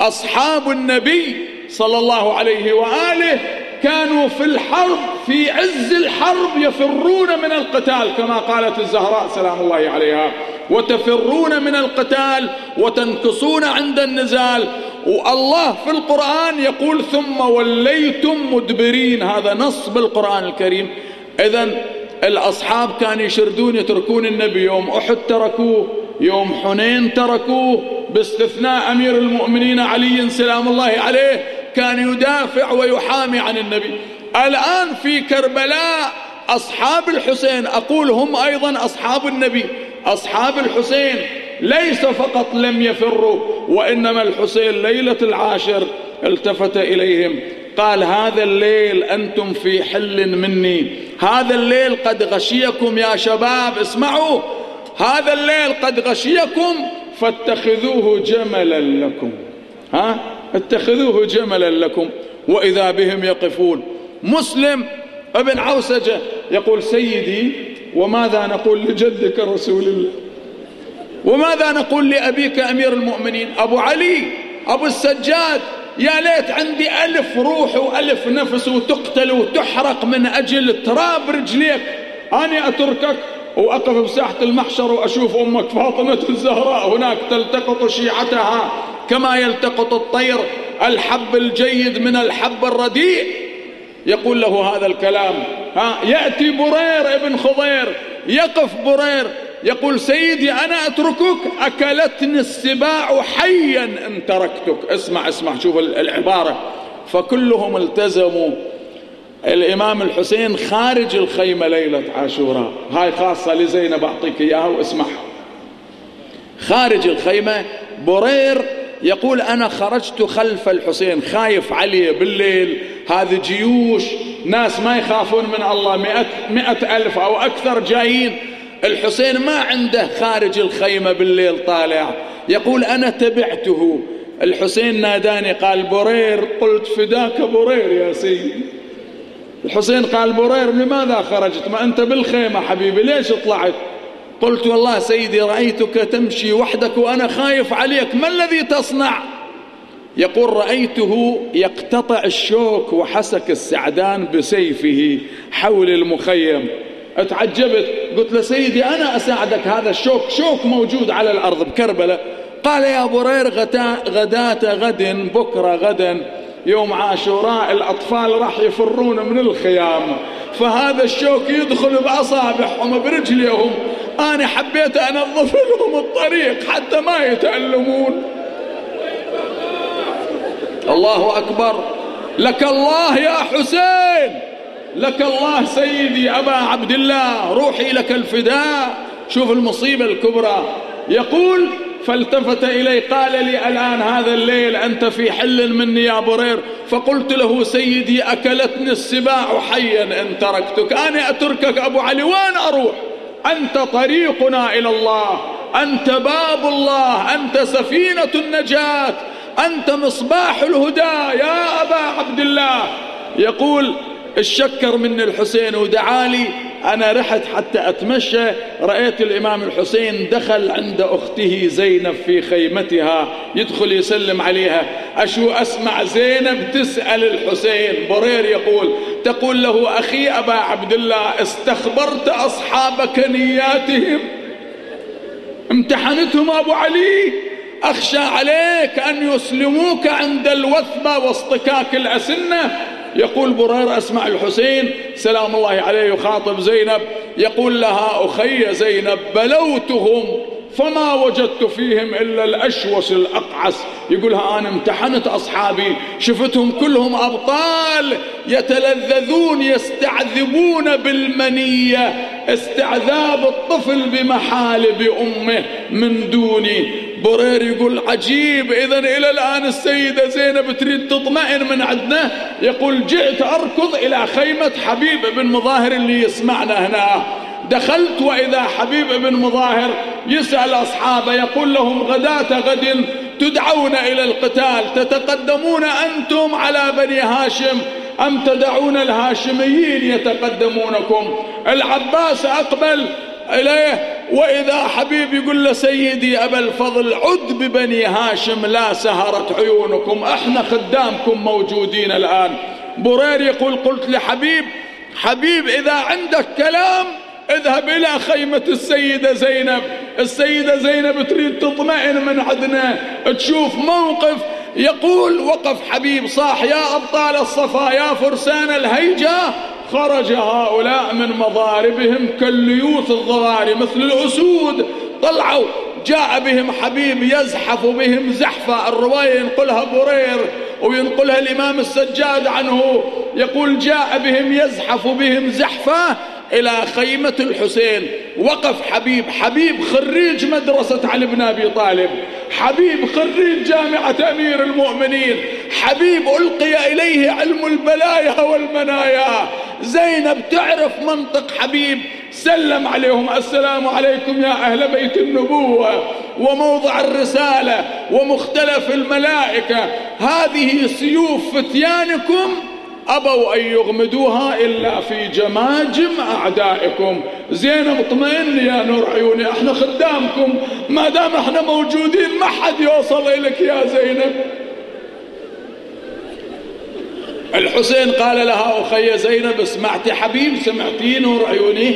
أصحاب النبي صلى الله عليه وآله كانوا في الحرب في عز الحرب يفرون من القتال كما قالت الزهراء سلام الله عليها وتفرون من القتال وتنكصون عند النزال. والله في القرآن يقول ثم وليتم مدبرين هذا نص بالقرآن الكريم. إذا الأصحاب كانوا يشردون يتركون النبي. يوم أحد تركوه يوم حنين تركوه. باستثناء أمير المؤمنين علي سلام الله عليه كان يدافع ويحامي عن النبي. الآن في كربلاء أصحاب الحسين. أقول هم أيضا أصحاب النبي. أصحاب الحسين ليس فقط لم يفروا وإنما الحسين ليلة العاشر التفت إليهم. قال هذا الليل أنتم في حل مني. هذا الليل قد غشيكم يا شباب اسمعوا. هذا الليل قد غشيكم فاتخذوه جملا لكم. ها؟ اتخذوه جملا لكم. وإذا بهم يقفون. مسلم ابن عوسجة يقول سيدي وماذا نقول لجدك رسول الله؟ وماذا نقول لأبيك أمير المؤمنين؟ أبو علي أبو السجاد يا ليت عندي ألف روح وألف نفس وتقتل وتحرق من أجل تراب رجليك. أنا أتركك وأقف بساحة المحشر وأشوف أمك فاطمة الزهراء هناك تلتقط شيعتها كما يلتقط الطير الحب الجيد من الحب الرديء. يقول له هذا الكلام. ها يأتي برير ابن خضير. يقف برير. يقول سيدي أنا أتركك أكلتني السباع حيا إن تركتك؟ اسمع اسمع شوف العبارة. فكلهم التزموا. الإمام الحسين خارج الخيمة ليلة عاشوراء. هاي خاصة لزينب أعطيك إياها واسمعها. خارج الخيمة برير يقول أنا خرجت خلف الحسين خايف عليه بالليل. هذه جيوش ناس ما يخافون من الله مئة, مئة ألف أو أكثر جايين. الحسين ما عنده خارج الخيمة بالليل طالع. يقول أنا تبعته. الحسين ناداني قال برير قلت فداك برير يا سيدي. الحسين قال برير لماذا خرجت؟ ما أنت بالخيمة حبيبي ليش طلعت؟ قلت والله سيدي رأيتك تمشي وحدك وأنا خايف عليك ما الذي تصنع؟ يقول رأيته يقتطع الشوك وحسك السعدان بسيفه حول المخيم. اتعجبت. قلت له سيدي أنا أساعدك هذا الشوك شوك موجود على الأرض بكربلة. قال يا برير غداة غد بكرة غدا يوم عاشوراء الأطفال راح يفرون من الخيام. فهذا الشوك يدخل بأصابعهم برجليهم أنا حبيت أنظف لهم الطريق حتى ما يتألمون. الله أكبر. لك الله يا حسين! لك الله سيدي أبا عبد الله روحي لك الفداء. شوف المصيبة الكبرى. يقول فالتفت إلي قال لي الآن هذا الليل أنت في حل مني يا برير. فقلت له سيدي أكلتني السباع حيا إن تركتك. أنا أتركك أبو علي وين أروح؟ أنت طريقنا إلى الله. أنت باب الله. أنت سفينة النجاة. أنت مصباح الهدى يا أبا عبد الله. يقول الشكر من الحسين ودعالي أنا رحت حتى أتمشى. رأيت الإمام الحسين دخل عند أخته زينب في خيمتها. يدخل يسلم عليها. أشو أسمع زينب تسأل الحسين. برير يقول تقول له أخي أبا عبد الله استخبرت أصحابك نياتهم امتحنتهم أبو علي. أخشى عليك أن يسلموك عند الوثبة واصطكاك الأسنة. يقول برير أسمع الحسين سلام الله عليه يخاطب زينب يقول لها أخي زينب بلوتهم فما وجدت فيهم إلا الأشوس الأقعس. يقولها أنا امتحنت أصحابي شفتهم كلهم أبطال يتلذذون يستعذبون بالمنية. استعذاب الطفل بمحالب أمه من دوني. برير يقول عجيب إذا إلى الآن السيدة زينب تريد تطمئن من عندنا. يقول جئت أركض إلى خيمة حبيب بن مظاهر اللي يسمعنا هنا. دخلت وإذا حبيب بن مظاهر يسأل أصحابه يقول لهم غداة غد تدعون إلى القتال تتقدمون أنتم على بني هاشم أم تدعون الهاشميين يتقدمونكم؟ العباس أقبل إليه وإذا حبيب يقول له سيدي أبا الفضل عد ببني هاشم لا سهرت عيونكم أحنا خدامكم موجودين الآن. برير يقول قلت لحبيب حبيب إذا عندك كلام اذهب إلى خيمة السيدة زينب. السيدة زينب تريد تطمئن من عندنا تشوف موقف يقول وقف حبيب صاح يا أبطال الصفا يا فرسان الهيجة خرج هؤلاء من مضاربهم كالليوث الضغاري مثل الأسود. طلعوا جاء بهم حبيب يزحف بهم زحفة الرواية ينقلها برير وينقلها الإمام السجاد عنه. يقول جاء بهم يزحف بهم زحفة إلى خيمة الحسين. وقف حبيب حبيب خريج مدرسة علي بن أبي طالب. حبيب خريج جامعة أمير المؤمنين. حبيب ألقي إليه علم البلايا والمنايا. زينب تعرف منطق حبيب. سلم عليهم. السلام عليكم يا أهل بيت النبوة وموضع الرسالة ومختلف الملائكة. هذه سيوف فتيانكم أبوا أن يغمدوها إلا في جماجم أعدائكم. زينب اطمئن يا نور عيوني إحنا خدامكم. ما دام إحنا موجودين ما حد يوصل إليك يا زينب. الحسين قال لها أخي زينب اسمعتي حبيب سمعتي نور عيوني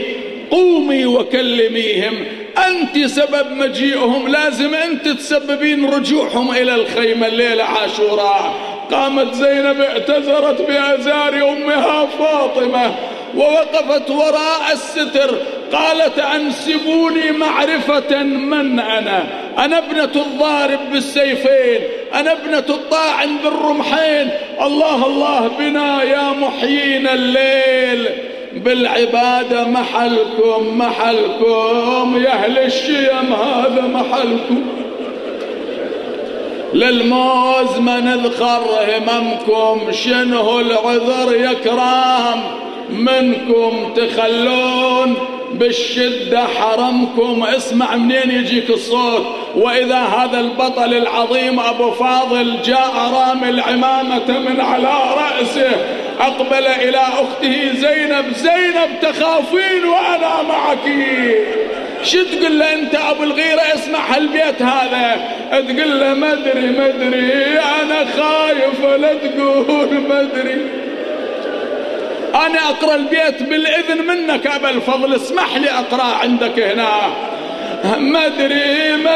قومي وكلميهم أنت سبب مجيئهم لازم أنت تسببين رجوعهم إلى الخيمة الليلة عاشوراء. قامت زينب اعتذرت بأزار أمها فاطمة ووقفت وراء الستر قالت أنسبوني معرفة من أنا؟ أنا ابنة الضارب بالسيفين. أنا ابنة الطاعن بالرمحين. الله الله بنا يا محيين الليل. بالعبادة محلكم محلكم. يا أهل الشيم هذا محلكم. للموز ما نذخر هممكم شنه العذر يا كرام منكم تخلون بالشدة حرمكم. اسمع منين يجيك الصوت. وإذا هذا البطل العظيم أبو فاضل جاء رامي العمامة من على رأسه أقبل إلى أخته زينب زينب تخافين وأنا معك. شو تقول له أنت أبو الغيرة؟ اسمع هالبيت هذا. تقول له ما أدري ما أدري أنا خايف لا تقول ما أدري. أنا أقرأ البيت بالإذن منك أبا الفضل اسمح لي أقرأ عندك هنا. ما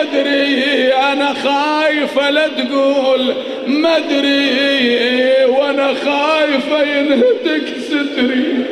أدري أنا خايفه لا تقول. ما أدري وأنا خايفه ينهتك ستري